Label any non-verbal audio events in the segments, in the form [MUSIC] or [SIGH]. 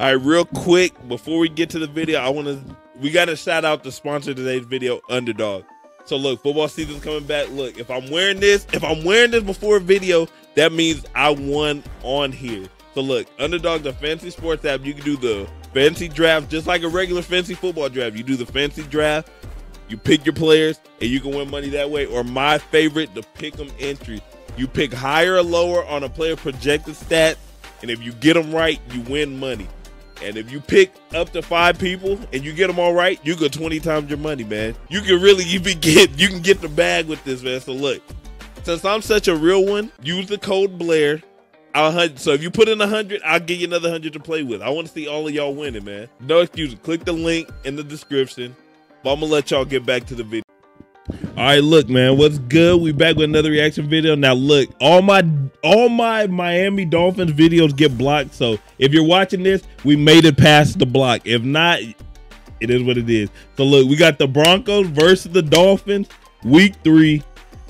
All right, real quick before we get to the video, I want to we got to shout out the sponsor of today's video, Underdog. So look, football season's coming back. Look, if I'm wearing this, if I'm wearing this before a video, that means I won on here. So look, Underdog, the fancy sports app, you can do the fancy draft just like a regular fancy football draft. You do the fancy draft, you pick your players, and you can win money that way. Or my favorite, the pick 'em entry. You pick higher or lower on a player projected stats, and if you get them right, you win money. And if you pick up to five people and you get them all right, you get 20 times your money, man. You can really [LAUGHS] you can get you can get the bag with this, man. So look, since I'm such a real one, use the code Blair. I'll so if you put in a hundred, I'll give you another hundred to play with. I want to see all of y'all winning, man. No excuses. Click the link in the description. But I'm gonna let y'all get back to the video. All right, look, man, what's good? We back with another reaction video. Now, look, all my all my Miami Dolphins videos get blocked. So if you're watching this, we made it past the block. If not, it is what it is. So look, we got the Broncos versus the Dolphins, week three.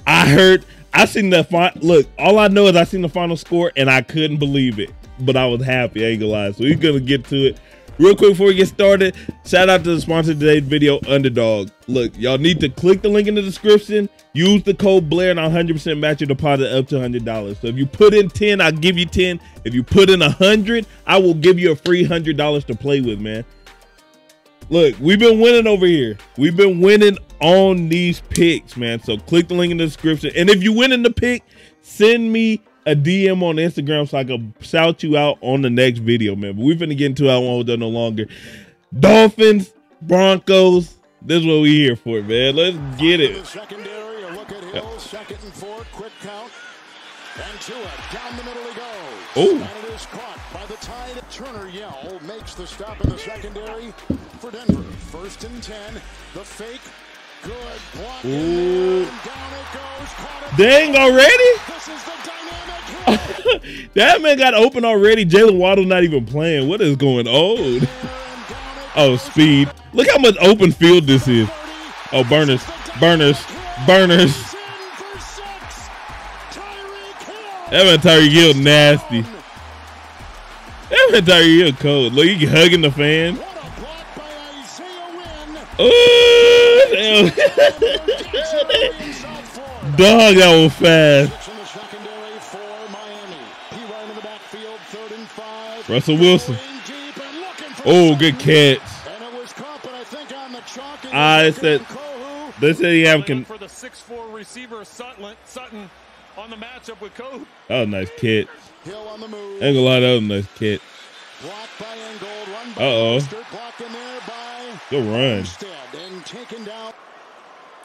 I heard, I seen the final. Look, all I know is I seen the final score and I couldn't believe it, but I was happy. I ain't gonna lie. So we're gonna get to it. Real quick before we get started, shout out to the sponsor of today's video, Underdog. Look, y'all need to click the link in the description, use the code Blair, and I'll 100% match your deposit up to $100. So if you put in 10, I'll give you 10. If you put in 100, I will give you a free $100 to play with, man. Look, we've been winning over here. We've been winning on these picks, man. So click the link in the description. And if you win in the pick, send me a DM on Instagram so I can shout you out on the next video, man. But we're going to get into it. I won't hold that no longer. Dolphins, Broncos. This is what we here for, man. Let's get it. Secondary, a look at Hill, second and four, quick count. And to it, down the middle he goes. Oh. And it is caught by the tide. Turner Yell makes the stop in the secondary for Denver. First and ten, the fake. Good block. Ooh. down it goes. Dang, already? This is the dynamic [LAUGHS] that man got open already. Jaylen Waddle not even playing. What is going on? And down it Oh, speed. Look how much open field this is. Oh, burners, burners, burners. six. Tyreek Hill. Nasty. That man Tyreek Hill cold. Look, he hugging the fan. Oh, [LAUGHS] dog, that was fast. Russell Wilson. Oh, good catch. And it was caught, but I think on the chalk. it Ah, was it said- Kohou. They said he have con- for the 6'4 receiver Sutton, Sutton on the matchup with Code. That was a nice catch. Hill on the move. I ain't gonna lie, that was a nice catch. Blocked by Ingold. Run by Uh-oh. Mostert. Blocked in there by Good run. And taken down.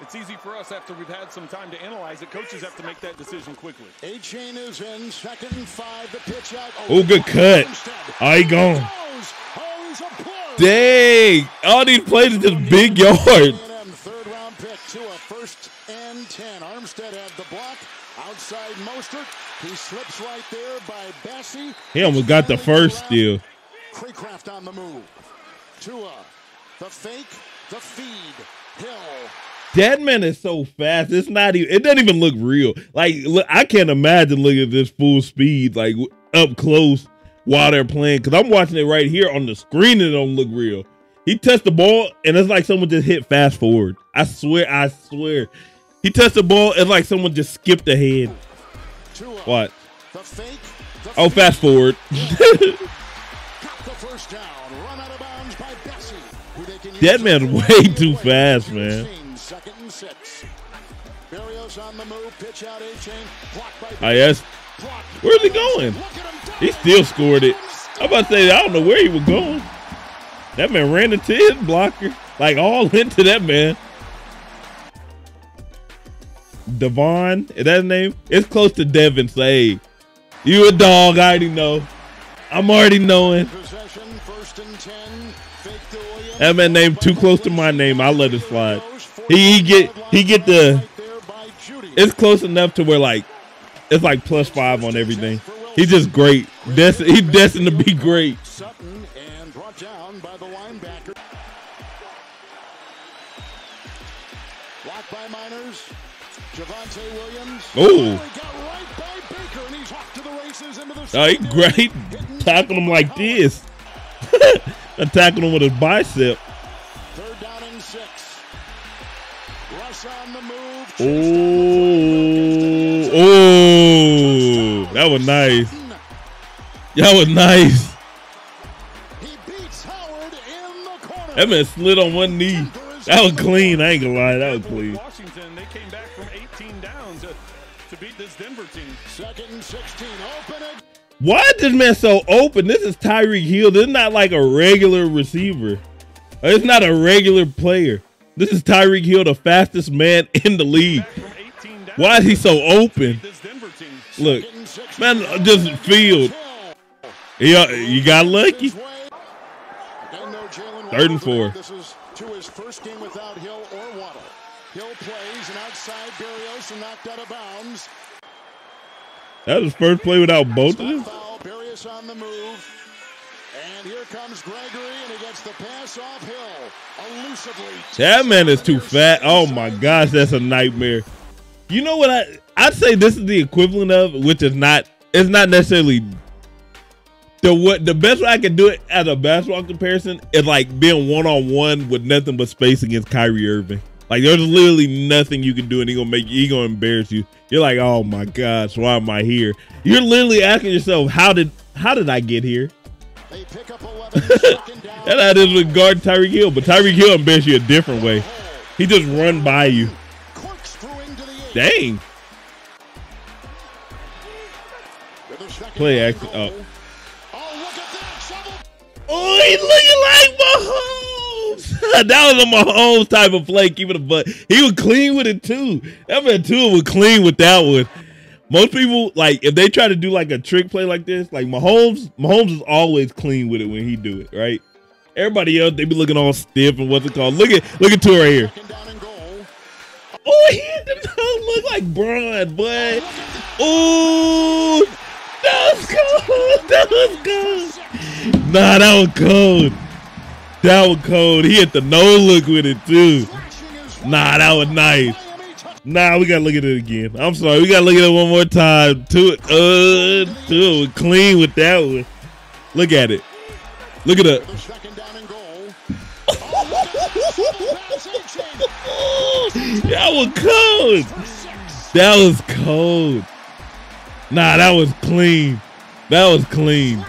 It's easy for us after we've had some time to analyze it. Coaches have to make that decision quickly. Achane is in. Second and five. The pitch out. Oh, good cut. Instead. Oh, he gone. Oh, he's a plug. Dang, all these plays is just big yard. Third round pick to a first and 10. Armstead had the block. Outside Mostert. He slips right there by Bessie. He almost got the first steal. Craycraft on the move. Tua. The fake. The feed. Hill. That man is so fast. It's not even. It doesn't even look real. Like look, I can't imagine looking at this full speed, like up close while they're playing. Because I'm watching it right here on the screen, and it don't look real. He touched the ball, and it's like someone just hit fast forward. I swear, I swear. He touched the ball, it's like someone just skipped ahead. What? The fake. The Oh, fast forward. Got the first down. Run out of bounds [LAUGHS] by Bessie. Who they can use That man's way too fast, man. machines, Second and six. Berrios on the move. Pitch out A chain. Blocked by ah, I guess Blocked Where's he going? Look at him he still scored it. I'm about to say I don't know where he was going. That man ran into his blocker, like all [LAUGHS] into that man. Devon, is that his name? It's close to Devin. Say, you a dog? I already know. I'm already knowing. First and 10. Fake to Williams. That man named too close to my name. I'll let it slide. He, he get he get the. Right there by Jeudy. It's close enough to where like it's like plus five on everything. He's just great. Des- he's destined to be great. Sutton and brought down by the linebacker. Blocked by Meinerz. Javonte Williams. Ooh. he got right by Baker, and he's off to the races into the Oh, he great. [LAUGHS] Tackle him like this. [LAUGHS] Attacking him with his bicep. Third down and six. Russ on the move. Oh, oh, that was nice. That was nice. He beats Howard in the corner. That man slid on one knee. That was clean. I ain't gonna lie. That was clean. Washington, they came back from 18 downs to, to beat this Denver team. Second and 16. Open it. Why is this man so open? This is Tyreek Hill. This is not like a regular receiver. It's not a regular player. This is Tyreek Hill, the fastest man in the league. 18 Why is he so open? This Denver team. Look, Second and 16. man, just field. Yeah, you got lucky. His way. Again, no Jaylen Third and four. This is to his first game without Hill or Waddle. Hill plays and outside Berrios and knocked out of bounds. That was first play without both of them. Berrios on the move. And here comes Gregory, and he gets the pass off Hill. Elusively. That man is too fat. Oh my gosh, that's a nightmare. You know what I I'd say this is the equivalent of, which is not it's not necessarily the what the best way I can do it as a basketball comparison is like being one on one with nothing but space against Kyrie Irving. Like there's literally nothing you can do and he gonna make he gonna embarrass you. You're like, oh my gosh, why am I here? You're literally asking yourself, how did how did I get here? They pick up 11. second [LAUGHS] down. That's how it is with guard Tyreek Hill, but Tyreek Hill embarrass you a different way. He just run by you. Corkscrewing to the eight. Dang. Play action- oh. Uh, oh. Shovel. Oh, he looking like Mahomes. [LAUGHS] that was a Mahomes type of play, keeping it butt. He was clean with it too. That man too was clean with that one. Most people like if they try to do like a trick play like this, like Mahomes, Mahomes is always clean with it when he do it, right? Everybody else, they be looking all stiff and what's it called? Look at look at two right here. Oh, he don't look like Braun, boy. Ooh, that was cold. That was cold. Nah, that was cold. That was cold. He hit the no look with it too. Nah, that was nice. Nah, we gotta look at it again. I'm sorry, we gotta look at it one more time. Two, uh, two clean with that one. Look at it. Look at it. [LAUGHS] That was cold. That was cold. Nah, that was clean. That was clean.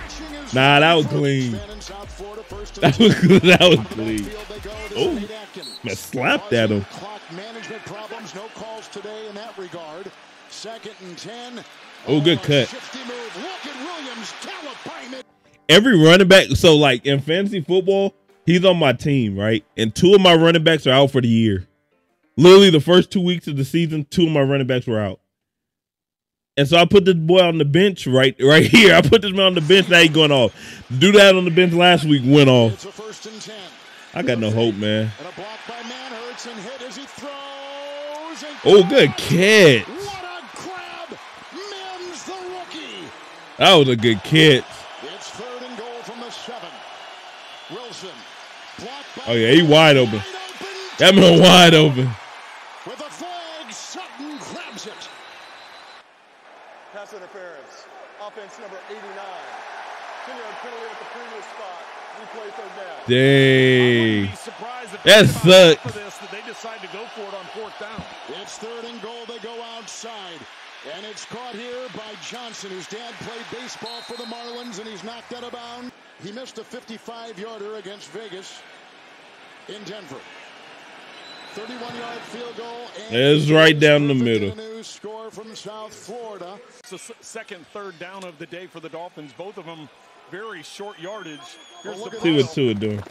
Nah, that was clean. That was. [LAUGHS] That was clean. Oh, man, slapped at him. Oh, good cut. Every running back. So, like in fantasy football, he's on my team, right? And two of my running backs are out for the year. Literally, the first two weeks of the season, two of my running backs were out. And so I put this boy on the bench right right here. I put this man on the bench. Now he going off. Do that on the bench last week went off. It's a first and ten. I got no hope, man. And a block by Manhurts and hit as he throws. And Oh, good catch. What a grab! Mims, the rookie. That was a good catch. It's third and goal from the seven. Wilson. Blocked by Oh yeah, he wide open. Wide open. That man wide open. With a flag, Sutton grabs it. Pass interference. Offense number 89. Continuing penalty at the previous spot. Replay third down. Dang. Be surprised if That they sucks. for this, that they decide to go for it on fourth down. It's third and goal. They go outside. And it's caught here by Johnson, whose dad played baseball for the Marlins, and he's knocked out of bounds. He missed a 55-yarder against Vegas in Denver. 31-yard field goal. It's right down the middle. new score from South Florida. It's the second, third down of the day for the Dolphins. Both of them very short yardage. Here's Well, look the at See what final. Tua doing.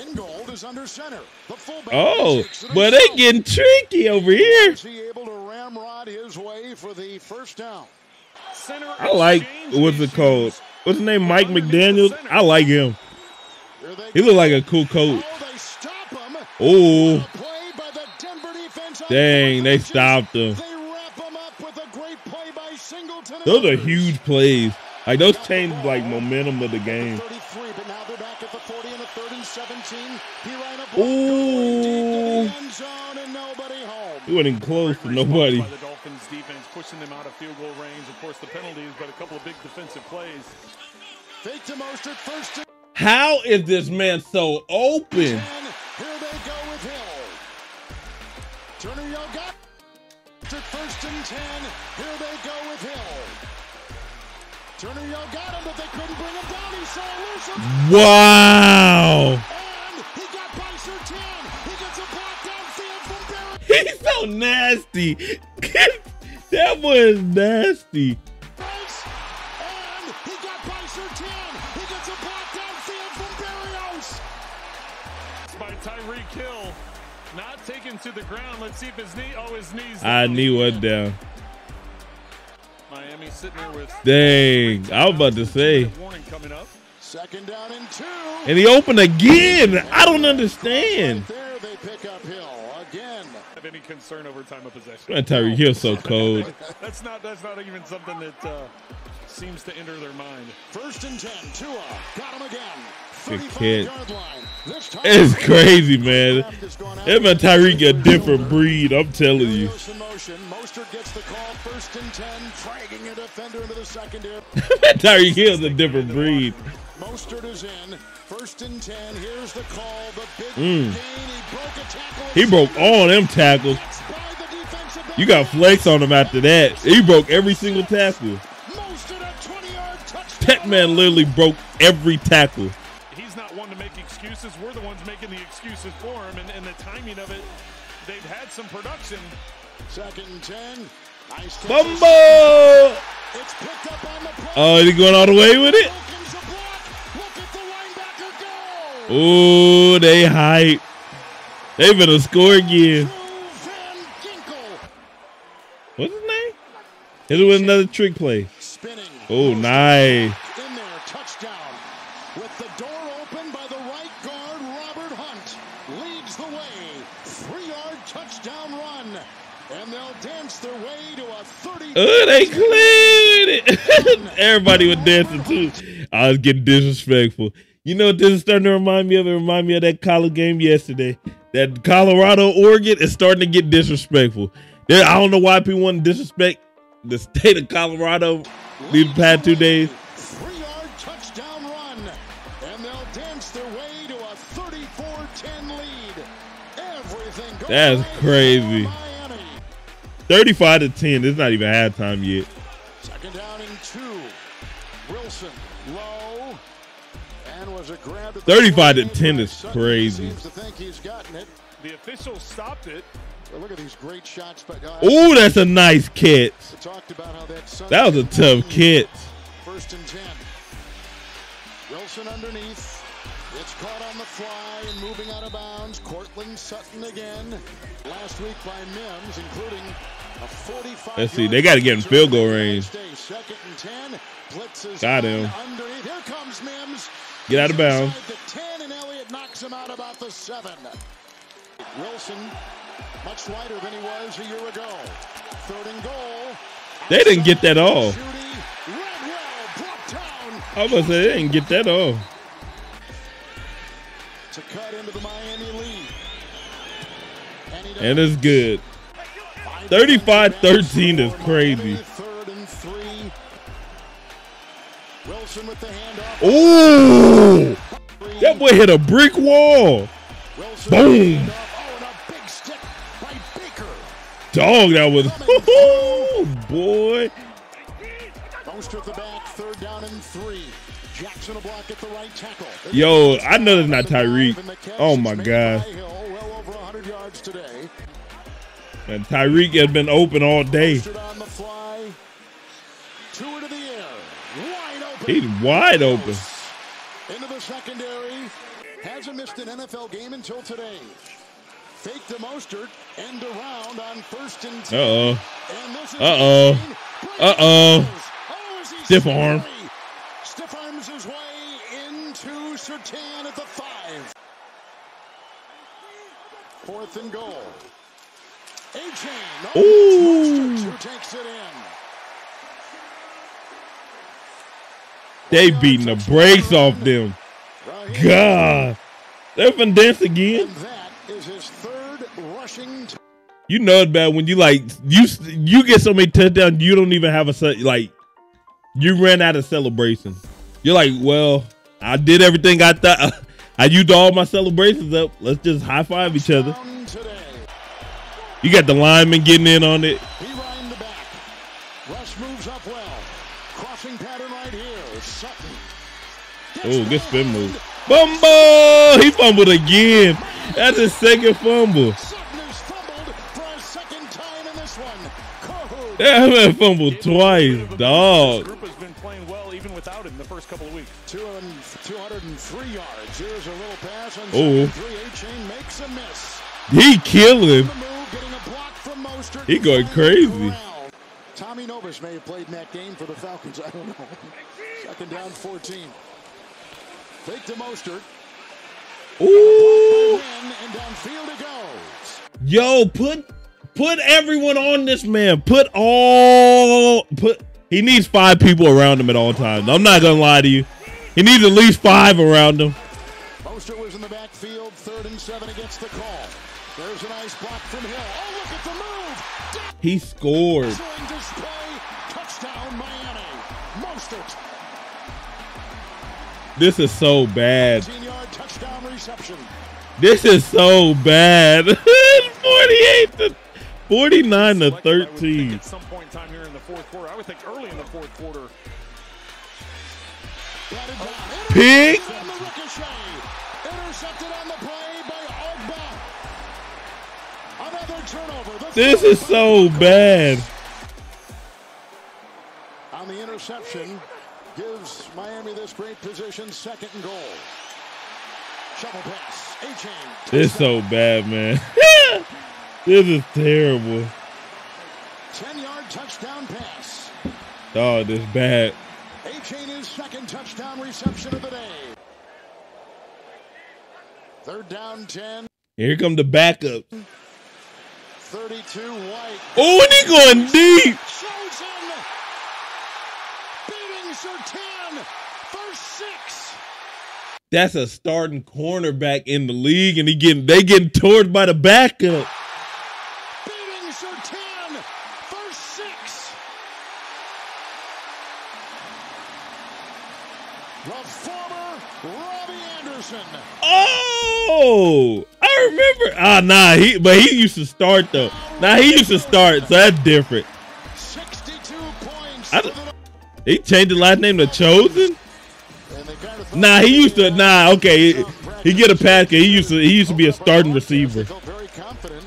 Ingold is under center. The fullback Oh, takes but they himself. getting tricky over here. Is he able to ramrod his way for the first down? Center I like exchange what's it issues. called? What's his name? Mike Underneath the McDaniels. I like him. He go. look like a cool coach. Oh, they stop him. Oh, What a play by the Denver defense on dang, they stopped him. They wrap him up with a great play by Singleton. and Those are huge plays. Like those change like momentum of the game. 33, but now they're back at the 40 and a third and 17. He ran a Ooh. going deep to the end zone and nobody home. He wasn't close to nobody. response By the Dolphins defense, pushing them out of field goal range. Of course, the penalties, but a couple of big defensive plays. Fake to Mostert, first How is this man so open? Here they go with Hill. Turner Hill got him, but they couldn't bring him down. He saw. Wow. And he got by Surtain. He gets a block downfield from. [LAUGHS] He's so nasty. [LAUGHS] that was nasty. To the ground. Let's see if his knee. Oh, his knees. I down. knew it down. Miami sitting there with. Dang. I was about to say. Warning coming up. Second down and two. And he opened again. I don't understand. Right there they pick up Hill again. Have any concern over time of possession? Man, Tyreek Hill so cold. [LAUGHS] That's not. That's not even something that uh, seems to enter their mind. First and ten. Tua got him again. 35 kid. yard line. This time It's crazy, man. Left has gone out. That man Tyreek a different breed. I'm telling you. Berrios in motion. Mostert gets the call. First and ten. Dragging a defender into the secondary. [LAUGHS] Tyreek Hill's a different breed. Mostert is in. First and ten. Here's the call. The big Mm. He broke a tackle. He broke all them tackles. By the defensive back. You got flex on him after that. He broke every single tackle. Mostert a 20-yard touchdown. That man literally broke every tackle. He's not one to make excuses. We're the ones making the excuses for him, and, and the timing of it. They've had some production. Second and ten. Nice. Bumbo! It's picked up on the play. Oh, is he going all the way with it? Wilkins a block. Look at the linebacker go. Ooh, they hype. They better score again. Drew Van What's his name? Hit it with another trick play. spinning. Oh, nice. In there, touchdown. With the door open by the right guard, Robert Hunt leads the way. Three-yard touchdown run. And they'll dance their way to a 30. Oh, they cleared it. [LAUGHS] Everybody was dancing too. I was getting disrespectful. You know what this is starting to remind me of? It remind me of that college game yesterday. That Colorado Oregon is starting to get disrespectful. There, I don't know why people want to disrespect the state of Colorado these past two days. Three-yard touchdown run. And they'll dance their way to a 34-10 lead. Everything goes That's crazy. Miami. 35 to 10. It's not even halftime yet. Second down and two. Wilson low. And was a grab at 35 to 10 is crazy. Seems to think he's gotten it. The officials stopped it. Well, look at these great shots. But uh, Oh, that's a nice catch. talked about how that That was a tough catch. First and ten. Wilson underneath. It's caught on the fly and moving out of bounds. Courtland Sutton again. Last week by Mims, including a 45. Let's see, they gotta get in field goal range. Got him. Get out of bounds. The ten and Elliott knocks him out about the seven. Wilson, much lighter than he was a year ago. Third and goal. They didn't get that down I was to say, they didn't get that off. to cut into the Miami lead. And, And it's good. Five 35-13 is crazy. Ooh! That boy hit a brick wall. Boom. Dog, that was. [LAUGHS] Oh, boy. Yo, I know that's not Tyreek. Oh, my God. And Tyreek has been open all day. Stood on the fly. Two into the air. Wide open. He's wide open. Into the secondary. Hasn't missed an NFL game until today. Fake to Mostert. End around on first and ten. Uh-oh. And this is Uh-oh. Uh-oh. Oh, Stiff arm. Stiff arms his way into Surtain at the five. Fourth and goal. Ooh. They beating the brakes off them. God. They're finna dance again. You know it's bad when you like you you get so many touchdowns you don't even have a like you ran out of celebration. You're like, well, I did everything I thought. [LAUGHS] I used all my celebrations up. Let's just high five each other. Down today. You got the lineman getting in on it. He the back. Rush moves up well. Crossing pattern right here. Sutton. Oh, good spin move. Fumble! He fumbled again. That's his second fumble. Sutton has fumbled for a second time in this one. Kohou. That man fumbled twice, This dog. group has been playing well even without him the first couple of weeks. Two and 203 yards. Here's a little pass on Oh. three. Achane makes a miss. He killing. The getting a block from Mostert. He going crazy. Tommy Novus may have played in that game for the Falcons. I don't know. Second down, 14. Fake to Mostert. Ooh. And downfield it goes. Yo, put put everyone on this man. Put all put he needs five people around him at all times. I'm not gonna lie to you. He needs at least five around him. Mostert was in the backfield, third and seven against the call. There's a nice block from Hill. Oh, look at the move. He scored. Display. Touchdown, Miami. Mostert. This is so bad. touchdown reception. This is so bad. [LAUGHS] 48 to 49 to Selected, I would think, 13. At some point in time here in the fourth quarter, I would think early in the fourth quarter. Batted. Pig. From the ricochet. Intercepted on the play by Ogbah. Another turnover. The This is so bad. On the interception, gives Miami this great position, second and goal. Shovel pass. Achane. This so bad, man. [LAUGHS] this is terrible. 10-yard touchdown pass. Dog, this bad. Achane is second touchdown reception of the day. Third down 10. Here come the backup. 32 White. Oh, and he going deep. Chosen. Beating Surtain. First six. That's a starting cornerback in the league, and he getting they getting torn by the backup. Beating Surtain. First six. The former Robbie Anderson. Oh, I remember. Ah, nah, he but he used to start though. Nah, he used to start, so that's different. 62 points. I for don't- the- He changed the last name to Chosen. and they kind of thought Nah, he used to. Nah, okay, he, get a pass. He used to. He used to be a starting receiver. Very confident.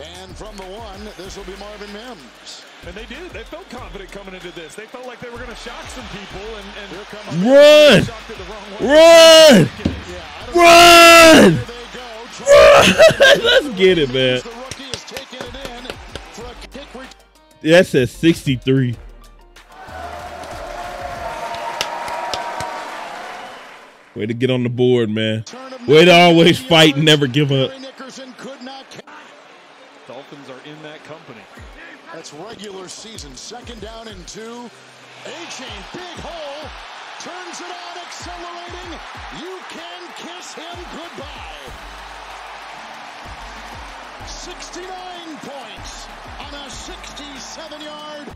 And from the one, this will be Marvin Mims. And they did. They felt confident coming into this. They felt like they were going to shock some people. And, and Here comes Run, the wrong way. run, Yeah, I don't run. [LAUGHS] Let's get it, man. The rookie is taking it in for a. That says 63. Way to get on the board, man. Way to always fight and never give up. Gary Nickerson could not ca- Dolphins are in that company. That's regular season. Second down and two. Achane, big hole. Turns it on, accelerating. You can kiss him goodbye. 69 points on a 67 yard.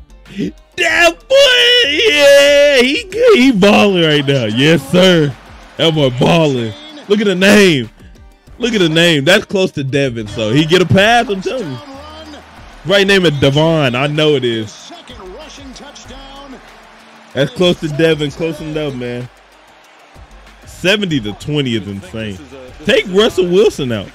That boy, yeah, he he balling right now. Yes, sir. That boy balling. Look at the name. Look at the name. That's close to Devin, so he get a pass. I'm telling you. Right name is Devon. I know it is. Second rushing touchdown. That's close to Devin. Close enough, man. 70 to 20 is insane. Take Russell Wilson out.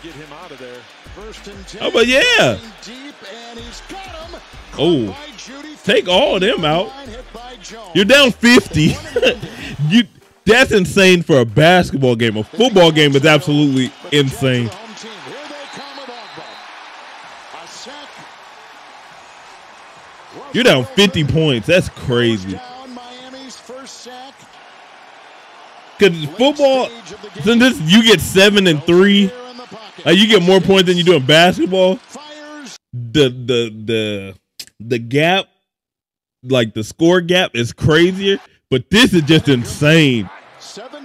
To get him out of there. First and 10. How about yeah? Deep, and he's got him. Oh. Caught by Jeudy. Take all of them out. Line hit by Jones. You're down 50. [LAUGHS] you that's insane for a basketball game. A football game is absolutely But the Jets are insane. the home team. Here they come with Ogbah. A sack. You're down 50 points. That's crazy. Down Miami's first sack. Cause football, since this you get seven and three, Here in the pocket. Like you get more points than you do in basketball. The the the the gap, like the score gap, is crazier. But this is just insane.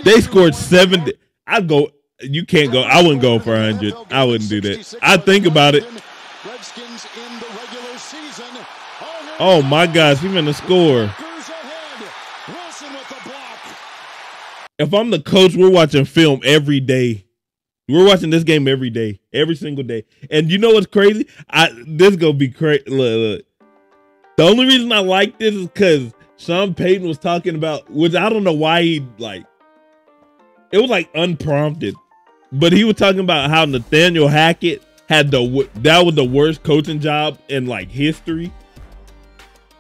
They scored points. seven. I'd go. You can't go. I wouldn't go for hundred. I wouldn't do that. I think about it. Redskins in the regular season. here Oh my go. gosh, he gonna score. Rutgers ahead. Wilson with the block. if I'm the coach, we're watching film every day. We're watching this game every day, every single day. And you know what's crazy? I this gonna be crazy. Look, look. The only reason I like this is because Sean Payton was talking about, which I don't know why he like. It was like unprompted, but he was talking about how Nathaniel Hackett had the that was the worst coaching job in like history.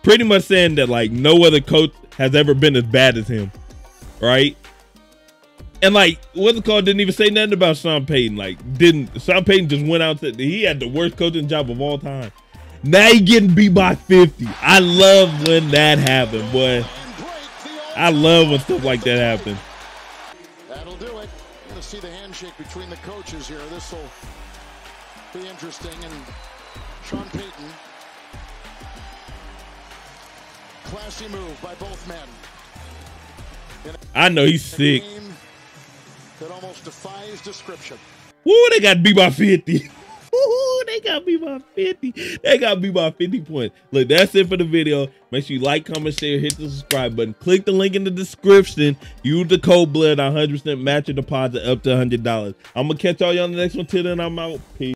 Pretty much saying that like no other coach has ever been as bad as him, right? And like, what's it called? Didn't even say nothing about Sean Payton. Like, didn't Sean Payton just went out to he had the worst coaching job of all time. Now he getting beat by 50. I love when that happened, boy. I love when stuff like that happens. That'll do it. Going to see the handshake between the coaches here. This will be interesting. And Sean Payton, classy move by both men. I know he's sick. That almost defies description. Woo, they got beat by 50. [LAUGHS] Ooh, they got me by 50. They got me by 50 points. Look, that's it for the video. Make sure you like, comment, share, hit the subscribe button. Click the link in the description. Use the code BLOOD. 100% match your deposit up to $100. I'm going to catch all y'all on the next one. Till then, I'm out. Peace.